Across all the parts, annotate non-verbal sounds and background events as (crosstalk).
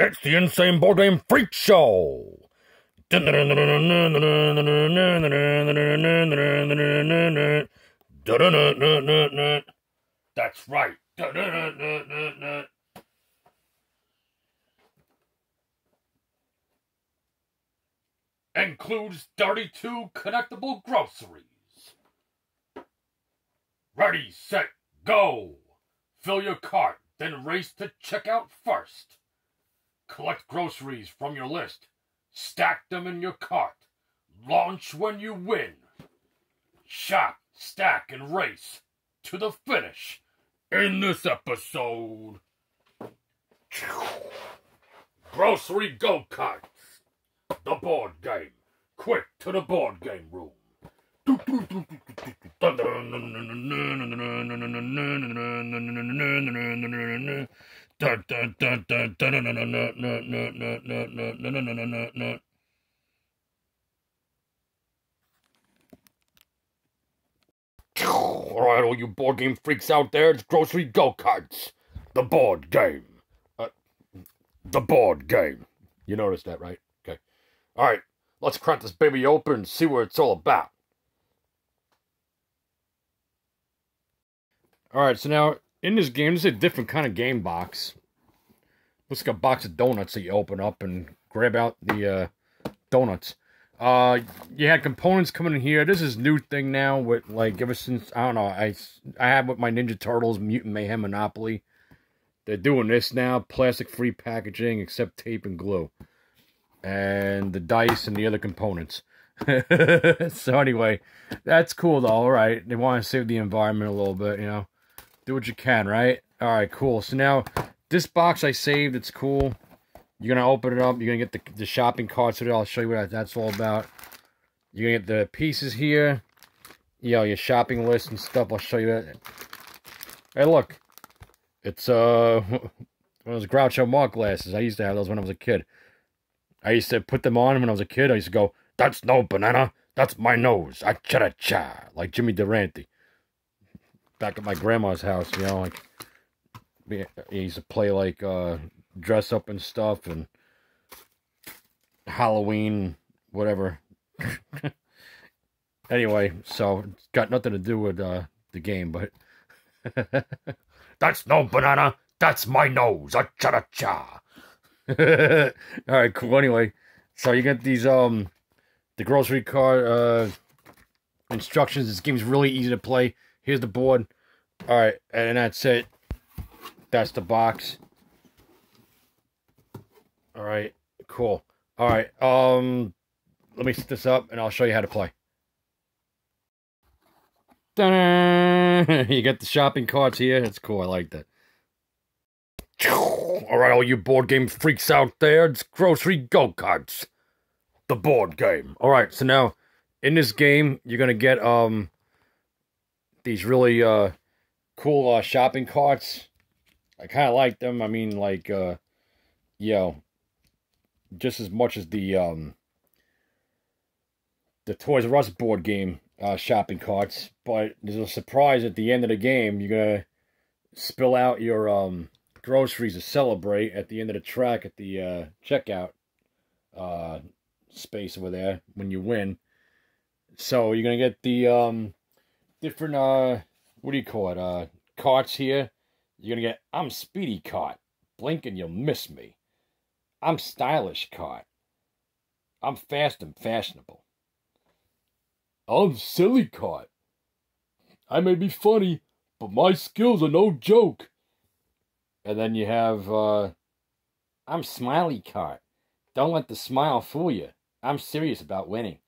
It's the Insane Board Game Freak Show! That's right. Includes 32 connectable groceries. Ready, set, go! Fill your cart, then race to checkout first. Collect groceries from your list. Stack them in your cart. Launch when you win. Shop, stack, and race to the finish in this episode. Grocery go karts. The board game. Quick to the board game room. All right, all you board game freaks out there, it's grocery go karts. The board game. Uh, the board game. You noticed that, right? Okay. All right, let's crack this baby open and see what it's all about. All right, so now in this game, this is a different kind of game box. Looks like a box of donuts that you open up and grab out the uh, donuts. Uh, you had components coming in here. This is new thing now with like ever since I don't know. I I have with my Ninja Turtles Mutant Mayhem Monopoly. They're doing this now, plastic free packaging except tape and glue, and the dice and the other components. (laughs) so anyway, that's cool though. All right, they want to save the environment a little bit, you know do what you can, right? All right, cool. So now this box I saved, it's cool. You're going to open it up. You're going to get the, the shopping cart. So I'll show you what that's all about. You're going to get the pieces here. You know, your shopping list and stuff. I'll show you that. Hey, look. It's uh (laughs) one of those Groucho Marx glasses. I used to have those when I was a kid. I used to put them on when I was a kid. I used to go, that's no banana. That's my nose. Cha-cha-cha. Like Jimmy Durante back at my grandma's house, you know, like he used to play like uh dress up and stuff and Halloween, whatever. (laughs) anyway, so it's got nothing to do with uh the game, but (laughs) that's no banana, that's my nose. A cha cha. cha. All right, cool. Anyway, so you get these um the grocery cart uh instructions. This game's really easy to play. Here's the board. All right, and that's it. That's the box. All right, cool. All right, um, let me set this up and I'll show you how to play. (laughs) You get the shopping carts here. It's cool. I like that. All right, all you board game freaks out there, it's grocery go karts. The board game. All right, so now in this game, you're gonna get um these really uh cool uh, shopping carts. I kind of like them. I mean, like, uh, you know, just as much as the um, the Toys R Us board game uh, shopping carts. But there's a surprise at the end of the game. You're gonna spill out your um, groceries to celebrate at the end of the track at the uh, checkout uh, space over there when you win. So you're gonna get the um, different uh, what do you call it? Uh, carts here. You're gonna get I'm speedy cart. Blink and you'll miss me. I'm stylish cart. I'm fast and fashionable. I'm silly cart. I may be funny, but my skills are no joke. And then you have uh I'm smiley cart. Don't let the smile fool you. I'm serious about winning.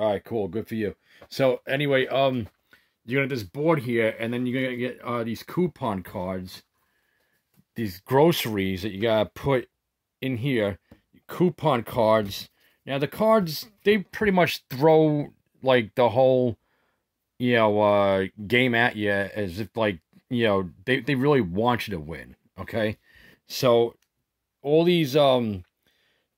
All right, cool. Good for you. So anyway, um you're gonna this board here, and then you're gonna get uh, these coupon cards, these groceries that you gotta put in here, coupon cards. Now the cards they pretty much throw like the whole, you know, uh, game at you as if like you know they they really want you to win. Okay, so all these um,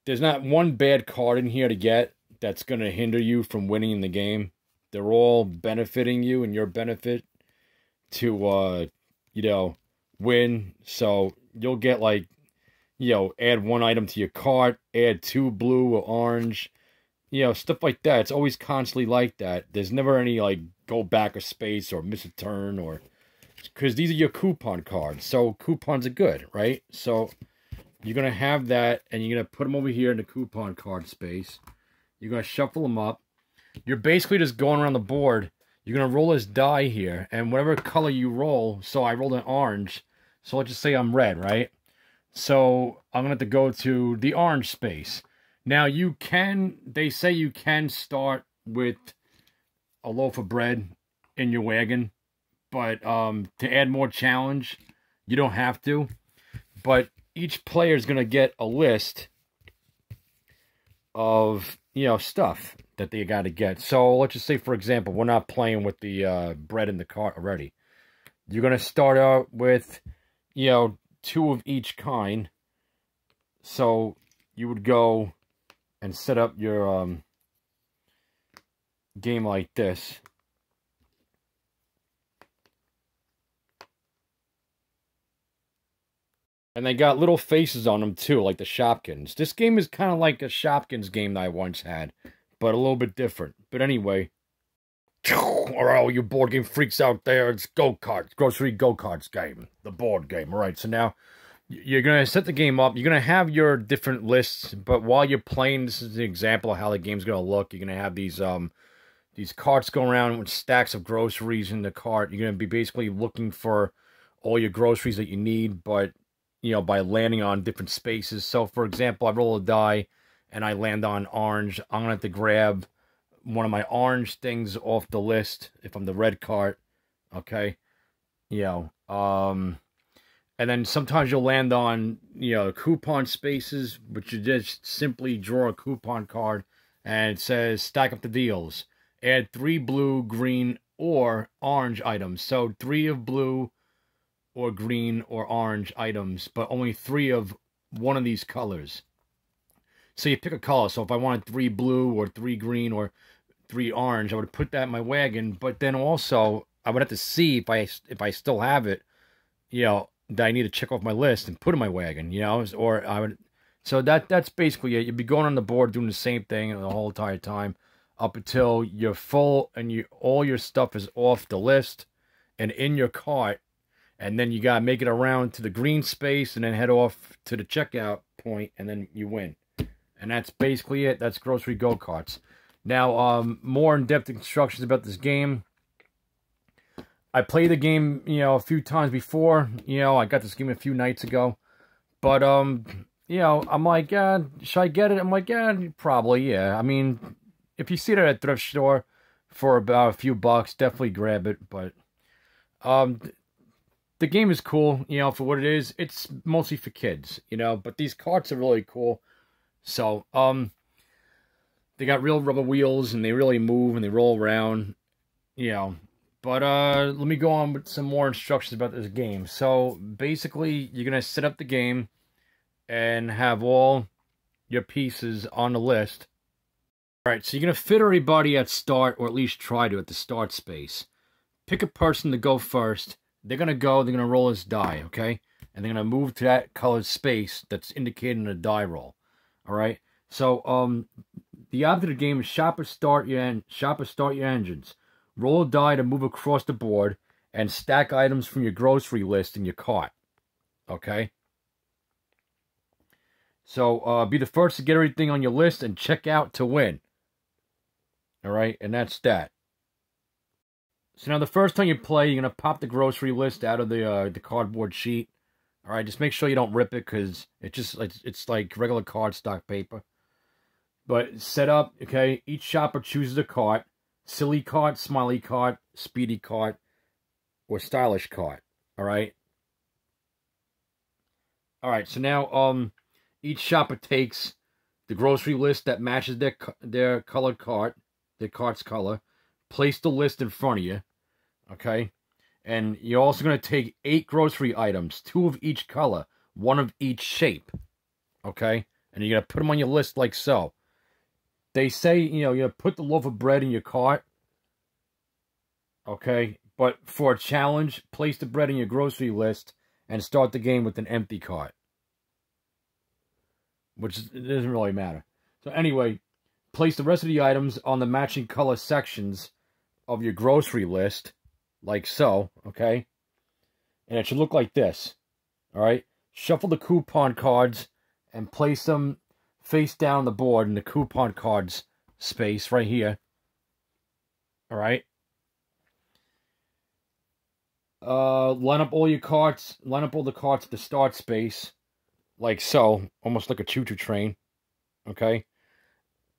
there's not one bad card in here to get that's gonna hinder you from winning in the game they're all benefiting you and your benefit to uh you know win so you'll get like you know, add one item to your cart, add two blue or orange, you know, stuff like that. It's always constantly like that. There's never any, like, go back a space or miss a turn or... Because these are your coupon cards. So coupons are good, right? So you're going to have that and you're going to put them over here in the coupon card space. You're going to shuffle them up. You're basically just going around the board. You're going to roll this die here. And whatever color you roll, so I rolled an orange. So let's just say I'm red, right? So I'm going to have to go to the orange space. Now you can, they say you can start with a loaf of bread in your wagon. But um, to add more challenge, you don't have to. But each player is going to get a list of, you know, stuff that they got to get. So let's just say, for example, we're not playing with the uh, bread in the cart already. You're going to start out with, you know, two of each kind. So you would go and set up your um, game like this. And they got little faces on them too, like the Shopkins. This game is kind of like a Shopkins game that I once had, but a little bit different. But anyway, (laughs) all right, all you board game freaks out there, it's go-karts, grocery go-karts game, the board game. All right, so now you're going to set the game up. You're going to have your different lists, but while you're playing, this is an example of how the game's going to look. You're going to have these um these carts going around with stacks of groceries in the cart. You're going to be basically looking for all your groceries that you need, but you know, by landing on different spaces. So, for example, I roll a die and I land on orange. I'm going to have to grab one of my orange things off the list if I'm the red cart. Okay. You know, um, and then sometimes you'll land on, you know, coupon spaces, which you just simply draw a coupon card and it says stack up the deals. Add three blue, green, or orange items. So three of blue, or green or orange items, but only three of one of these colors. So you pick a color. So if I wanted three blue or three green or three orange, I would put that in my wagon. But then also I would have to see if I if I still have it, you know, that I need to check off my list and put in my wagon, you know, or I would. So that that's basically it. You'd be going on the board doing the same thing the whole entire time up until you're full and you all your stuff is off the list and in your cart and then you got to make it around to the green space and then head off to the checkout point and then you win. And that's basically it. That's grocery go-karts. Now um, more in-depth instructions about this game. I played the game you know a few times before. You know i got this game a few nights ago. But um you know i'm like uh, should i get it? I'm like yeah probably yeah. I mean if you see it at a thrift store for about a few bucks definitely grab it. But um the game is cool, you know, for what it is. It's mostly for kids, you know, but these carts are really cool. So, um, they got real rubber wheels and they really move and they roll around, you know. But, uh, let me go on with some more instructions about this game. So, basically, you're going to set up the game and have all your pieces on the list. Alright, so you're going to fit everybody at start, or at least try to at the start space. Pick a person to go first they're going to go, they're going to roll this die, okay? And they're going to move to that colored space that's indicated in the die roll, all right? So, um, the object of the game is shopper start your en shopper start your engines. Roll a die to move across the board and stack items from your grocery list in your cart, okay? So, uh, be the first to get everything on your list and check out to win. All right, and that's that. So now the first time you play, you're going to pop the grocery list out of the uh, the cardboard sheet. All right, just make sure you don't rip it because it just it's, it's like regular cardstock paper. But set up, okay, each shopper chooses a cart. Silly cart, smiley cart, speedy cart, or stylish cart. All right. All right, so now um, each shopper takes the grocery list that matches their their colored cart, their cart's color, place the list in front of you, okay? And you're also going to take eight grocery items, two of each color, one of each shape, okay? And you're going to put them on your list like so. They say, you know, you put the loaf of bread in your cart, okay? But for a challenge, place the bread in your grocery list and start the game with an empty cart. which doesn't really matter. So anyway, place the rest of the items on the matching color sections of your grocery list, like so, okay? And it should look like this, all right? Shuffle the coupon cards and place them face down the board in the coupon cards space right here. All right. Uh, line up all your carts. Line up all the carts at the start space, like so, almost like a choo-choo train. Okay,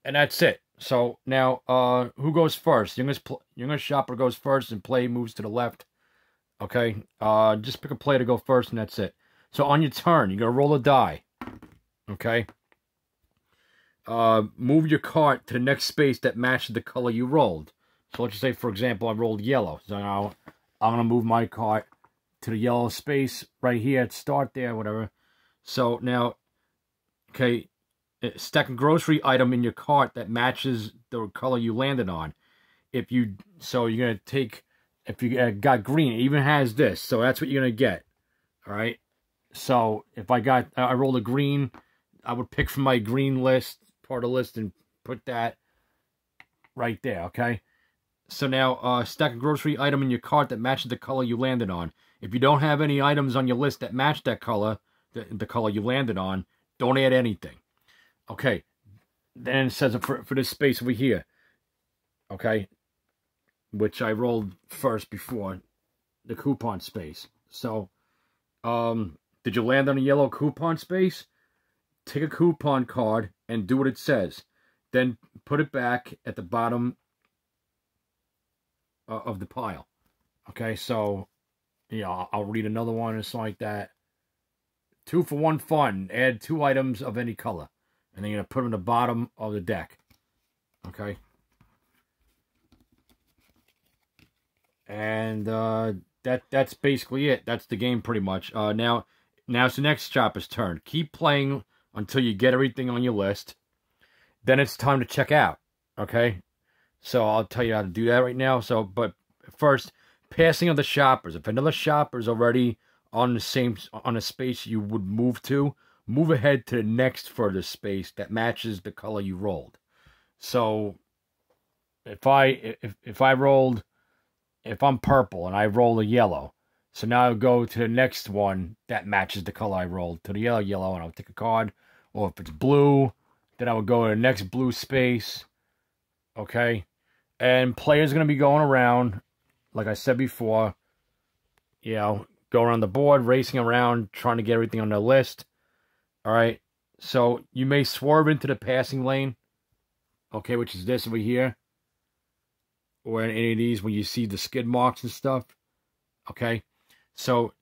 and that's it. So now, uh, who goes first? Youngest youngest shopper goes first, and play moves to the left. Okay. Uh, just pick a play to go first, and that's it. So on your turn, you're gonna roll a die. Okay. Uh, move your cart to the next space that matches the color you rolled. So let's just say, for example, I rolled yellow. So now I'm to move my cart to the yellow space right here at start there, whatever. So now, okay, stack a grocery item in your cart that matches the color you landed on. If you, so you're to take, if you uh, got green, it even has this. So that's what you're to get. All right. So if I got, I rolled a green, I would pick from my green list, part of the list, and put that right there, okay? So now, uh, stack a grocery item in your cart that matches the color you landed on. If you don't have any items on your list that match that color, the, the color you landed on, don't add anything. Okay, then it says for, for this space over here, okay, which I rolled first before, the coupon space. So, um, did you land on a yellow coupon space? Take a coupon card and do what it says. Then put it back at the bottom uh, of the pile. Okay, so yeah, I'll read another one. It's like that. Two for one fun. Add two items of any color. And then you're going to put them in the bottom of the deck. Okay. And uh, that that's basically it. That's the game pretty much. Uh, now, now it's the next shopper's turn. Keep playing until you get everything on your list. Then it's time to check out. Okay. So I'll tell you how to do that right now. So, but first, passing of the shoppers. If another shopper is already on the same on a space you would move to, move ahead to the next furthest space that matches the color you rolled. So, if I if if I rolled, if I'm purple and I roll a yellow, so now I'll go to the next one that matches the color I rolled to the yellow yellow, and I'll take a card. Or if it's blue, then I would go to the next blue space. Okay. And players going to be going around, like I said before, you know, going around the board, racing around, trying to get everything on their list. All right. So you may swerve into the passing lane, okay, which is this over here. Or any of these when you see the skid marks and stuff. Okay. So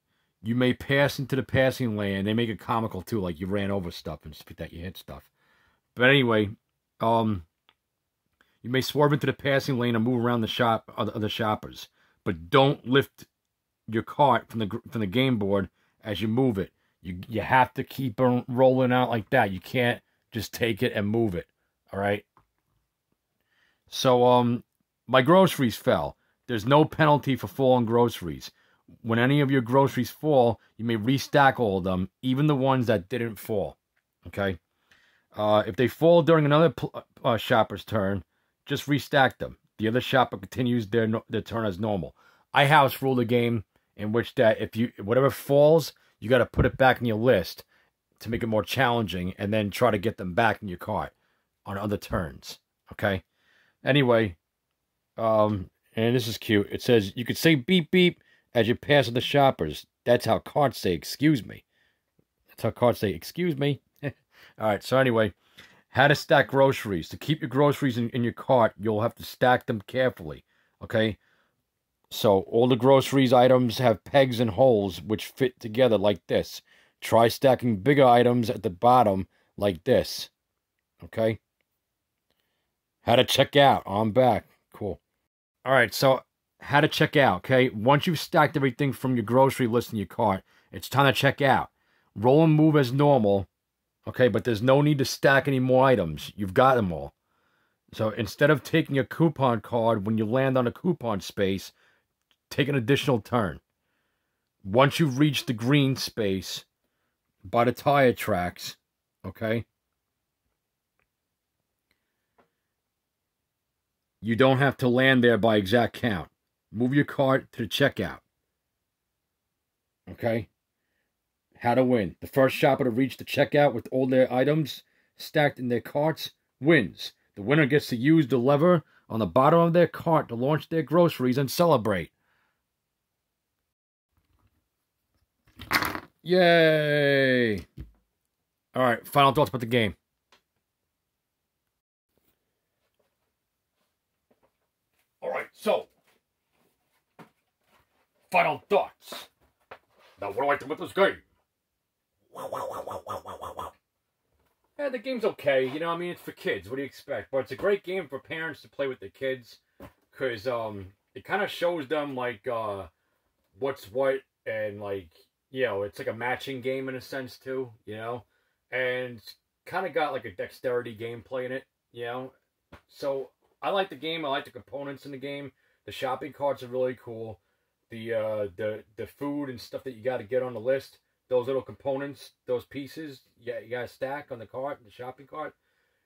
you may pass into the passing lane. They make it comical too, like you ran over stuff and spit that you hit stuff. But anyway, um, you may swerve into the passing lane and move around the shop other the shoppers, but don't lift your cart from the from the game board as you move it. You you have to keep it rolling out like that. You can't just take it and move it. All right. So um, my groceries fell. There's no penalty for falling groceries. When any of your groceries fall, you may restack all of them, even the ones that didn't fall. Okay. Uh, if they fall during another uh, shopper's turn, just restack them. The other shopper continues their their turn as normal. I house rule the game in which that if you whatever falls, you got to put it back in your list to make it more challenging, and then try to get them back in your cart on other turns. Okay. Anyway, um, and this is cute. It says you could say beep beep as you pass the shoppers. That's how carts say excuse me. That's how cards say excuse me. (laughs) All right. So anyway, how to stack groceries. To keep your groceries in, in your cart, you'll have to stack them carefully. Okay? So all the groceries items have pegs and holes which fit together like this. Try stacking bigger items at the bottom like this. Okay? How to check out. I'm back. Cool. All right, so how to check out, okay? Once you've stacked everything from your grocery list in your cart, it's time to check out. Roll and move as normal Okay, but there's no need to stack any more items. You've got them all. So instead of taking a coupon card when you land on a coupon space, take an additional turn. Once you've reached the green space by the tire tracks, okay, you don't have to land there by exact count. Move your cart to the checkout. Okay? How to win. The first shopper to reach the checkout with all their items stacked in their carts wins. The winner gets to use the lever on the bottom of their cart to launch their groceries and celebrate. Yay! All right, final thoughts about the game. All right, so final thoughts. Now, what do I think about this game? wow wow wow wow wow wow Yeah, the game's okay. You know, I mean, it's for kids. What do you expect? But it's a great game for parents to play with their kids because um, it kind of shows them like uh, what's what and like you know, it's like a matching game in a sense too. You know, and kind of got like a dexterity gameplay in it. You know, so I like the game. I like the components in the game. The shopping carts are really cool. The uh, the the food and stuff that you got to get on the list those little components, those pieces, yeah, you got to stack on the cart, the shopping cart.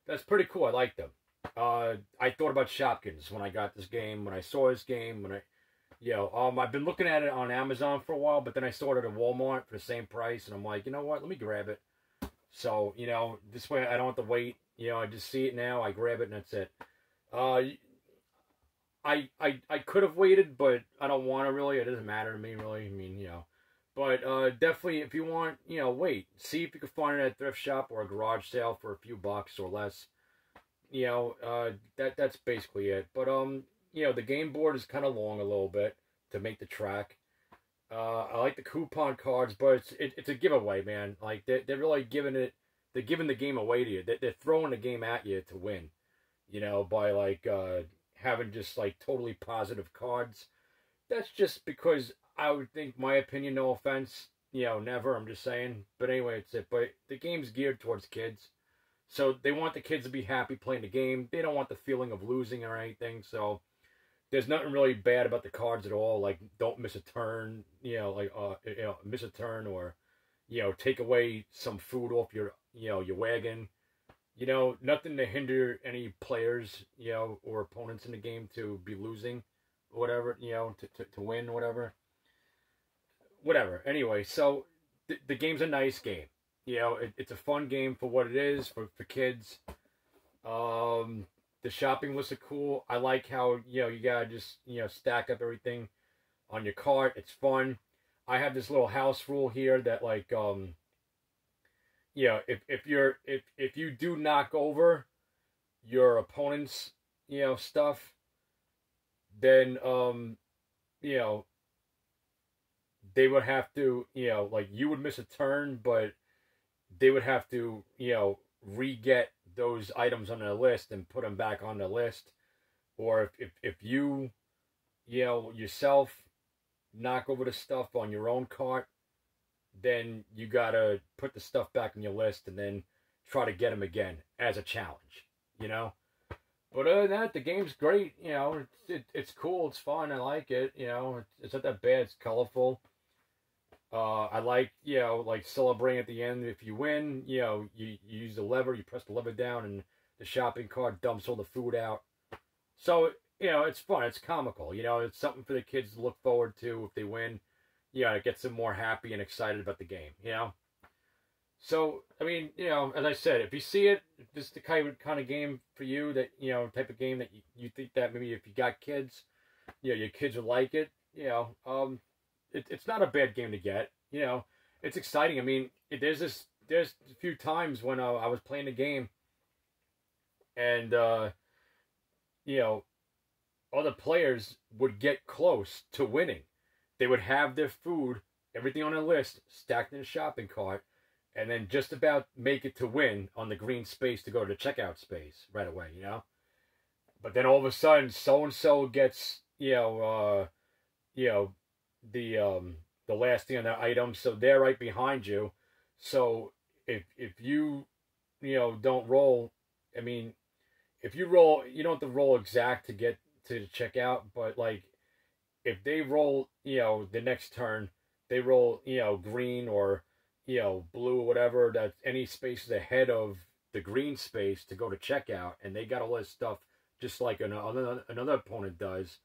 That's pretty cool. I like them. Uh, I thought about Shopkins when I got this game, when I saw this game, when I, you know, um, I've been looking at it on Amazon for a while, but then I saw it at Walmart for the same price, and I'm like, you know what? Let me grab it. So, you know, this way I don't have to wait. You know, I just see it now, I grab it, and that's it. Uh, I I I could have waited, but I don't want to really. It doesn't matter to me really. I mean, you know. But uh, definitely, if you want, you know, wait, see if you can find it at a thrift shop or a garage sale for a few bucks or less. You know, uh, that that's basically it. But um, you know, the game board is kind of long a little bit to make the track. Uh, I like the coupon cards, but it's it, it's a giveaway, man. Like they're they're really giving it, they're giving the game away to you. They're, they're throwing the game at you to win. You know, by like uh, having just like totally positive cards. That's just because I would think my opinion, no offense, you know, never. I'm just saying. But anyway, it's it. But the game's geared towards kids, so they want the kids to be happy playing the game. They don't want the feeling of losing or anything. So there's nothing really bad about the cards at all. Like don't miss a turn, you know, like uh, you know, miss a turn or you know, take away some food off your you know your wagon. You know, nothing to hinder any players, you know, or opponents in the game to be losing, or whatever, you know, to, to, to win, whatever whatever. Anyway, so the, the game's a nice game. You know, it, it's a fun game for what it is for for kids. Um, the shopping lists are cool. I like how you know you gotta just you know stack up everything on your cart. It's fun. I have this little house rule here that like um you know if if you're if if you do knock over your opponent's you know stuff then um you know they would have to, you know, like you would miss a turn, but they would have to, you know, re-get those items on the list and put them back on the list. Or if, if, if you, you know, yourself knock over the stuff on your own cart, then you gotta put the stuff back on your list and then try to get them again as a challenge, you know? But other than that, the game's great. You know, it's it, it's cool. It's fun. I like it. You know, it's, it's not that bad. It's colorful. Uh, I like, you know, like celebrating at the end. If you win, you know, you, you use the lever, you press the lever down, and the shopping cart dumps all the food out. So, you know, it's fun. It's comical. You know, it's something for the kids to look forward to if they win. You know, it gets them more happy and excited about the game, you know? So, I mean, you know, as I said, if you see it, if this is the kind of, kind of game for you that, you know, type of game that you, you think that maybe if you got kids, you know, your kids would like it, you know, um, it, it's not a bad game to get. You know, it's exciting. I mean, it, there's this there's a few times when uh, I was playing the game, and uh, you know, other players would get close to winning. They would have their food, everything on the list, stacked in a shopping cart, and then just about make it to win on the green space to go to the checkout space right away. You know, but then all of a sudden, so and so gets you know, uh, you know, the um the last thing on that item, so they're right behind you. So if if you you know don't roll, I mean, if you roll, you don't have to roll exact to get to the checkout, but like if they roll, you know, the next turn, they roll, you know, green or you know blue or whatever. That any spaces ahead of the green space to go to checkout, and they got all this stuff just like another another opponent does,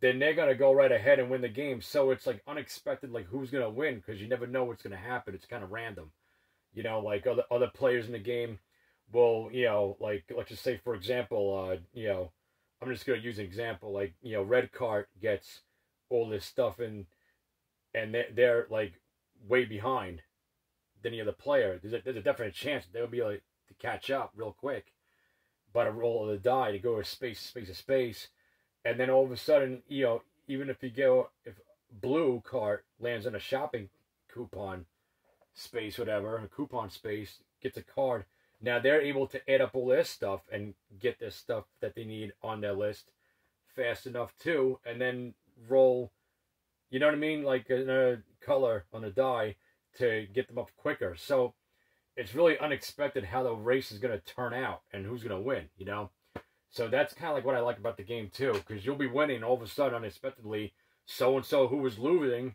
then they're gonna go right ahead and win the game. So it's like unexpected, like who's gonna win because you never know what's gonna happen. It's kind of random, you know. Like other other players in the game will, you know, like let's just say for example, uh, you know, I'm just gonna use an example, like you know, red cart gets all this stuff and and they're, they're like way behind than the other player. There's a, there's a definite chance they'll be able to catch up real quick by a roll of the die to go to space, space space and then all of a sudden, you know, even if you go, if blue cart lands in a shopping coupon space, whatever, a coupon space, gets a card, now they're able to add up all their stuff and get their stuff that they need on their list fast enough too, and then roll, you know what I mean, like a color on a die to get them up quicker. So it's really unexpected how the race is going to turn out and who's going to win, you know? So that's kind of like what I like about the game too, because you'll be winning all of a sudden unexpectedly. So and so who was losing,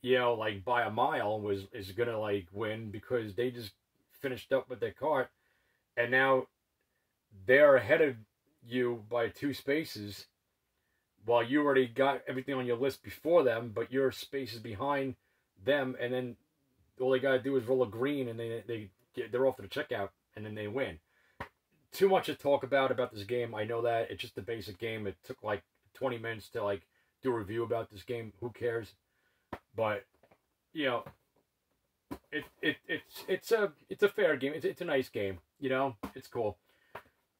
you know, like by a mile was is gonna like win because they just finished up with their cart, and now they're ahead of you by two spaces, while you already got everything on your list before them, but your space is behind them, and then all they gotta do is roll a green, and they they get, they're off to the checkout, and then they win too much to talk about about this game. I know that it's just a basic game. It took like 20 minutes to like do a review about this game. Who cares? But you know, it it it's it's a it's a fair game. It's it's a nice game. You know, it's cool.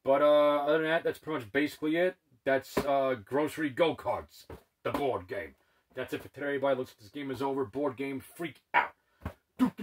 But uh, other than that, that's pretty much basically it. That's uh, grocery go karts, the board game. That's it for today, everybody. Looks like this game is over. Board game freak out. Dun dun dun dun